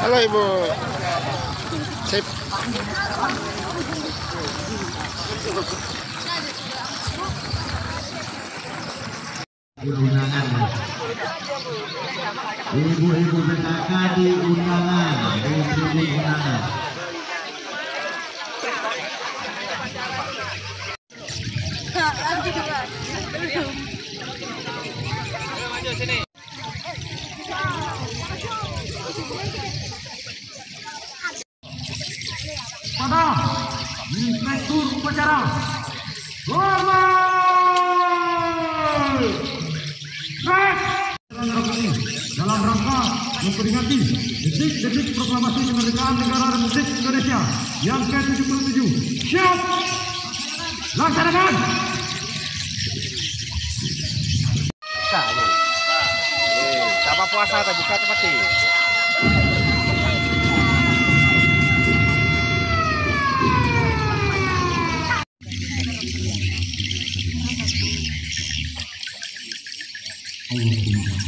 Halo Ibu. Sip. undangan ibu-ibu PKK di undangan ibu-ibu undangan pada upacara dalam rangka memperingati detik-detik proklamasi kemerdekaan negara Republik Indonesia yang ke-77. Siap! Laksanakan! Siapa puasa tak buka seperti?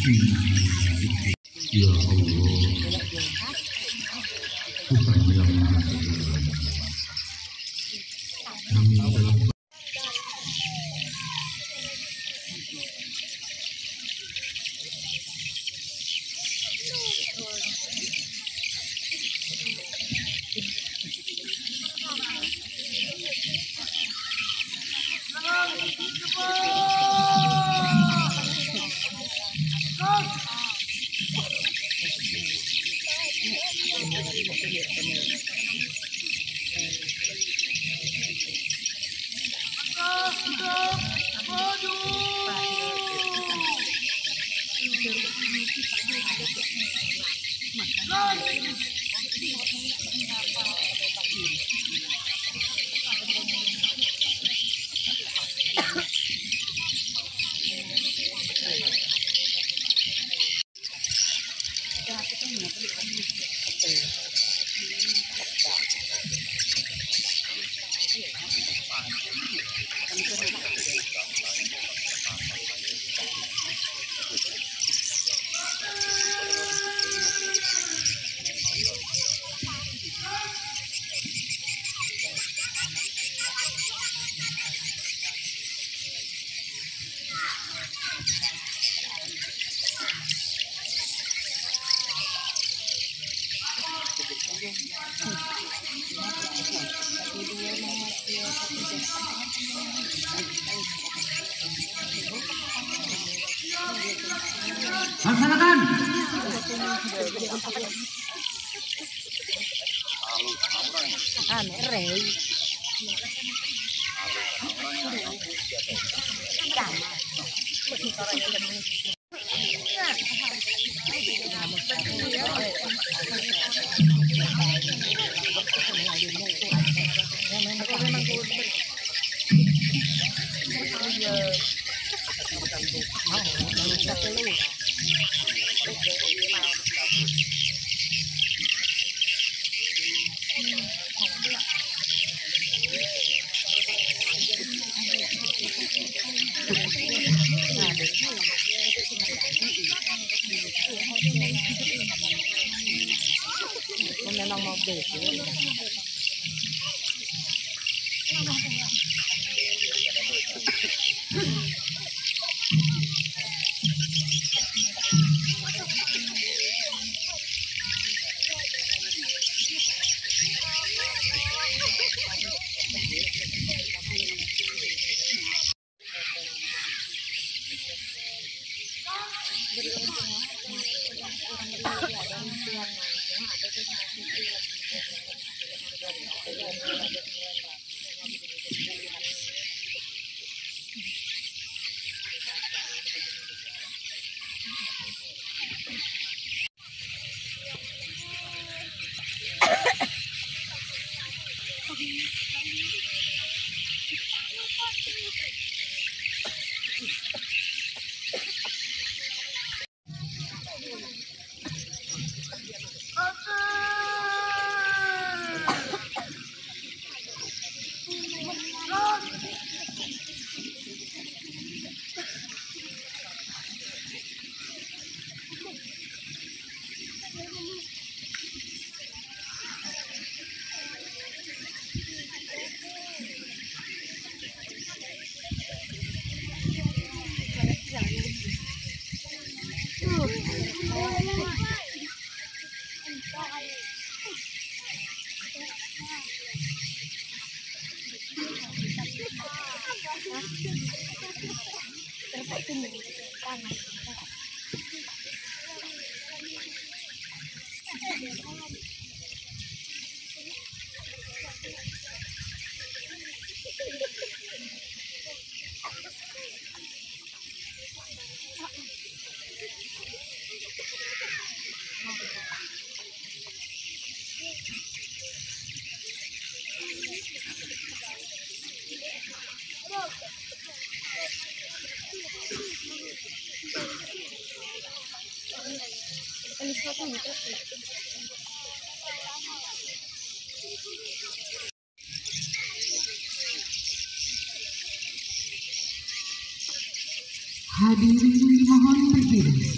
free. Thank you. laksanakan Thank you. Hadirin dimohon berdiri.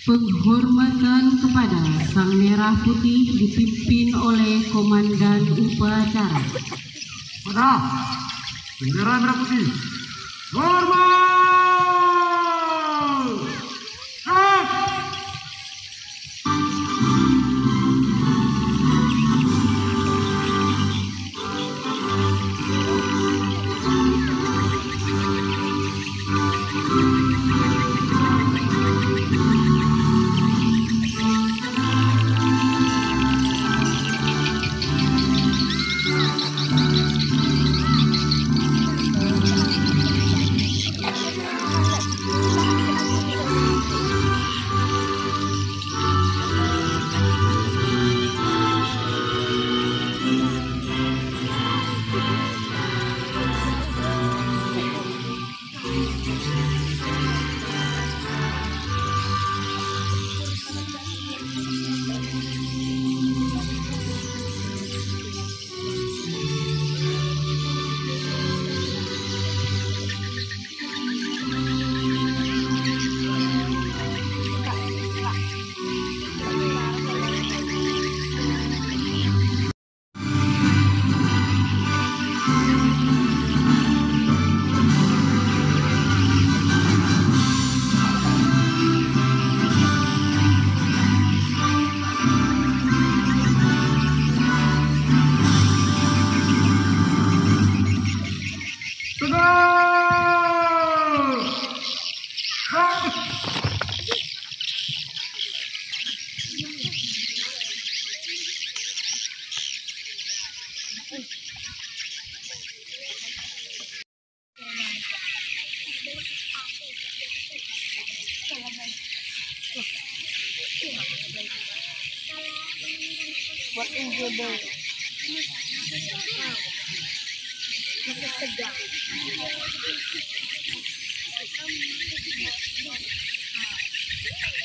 Penghormatan kepada Sang Merah Putih dipimpin oleh Komandan Upacara. Pada bendera merah putih. Hormat! What is your day? Thank you.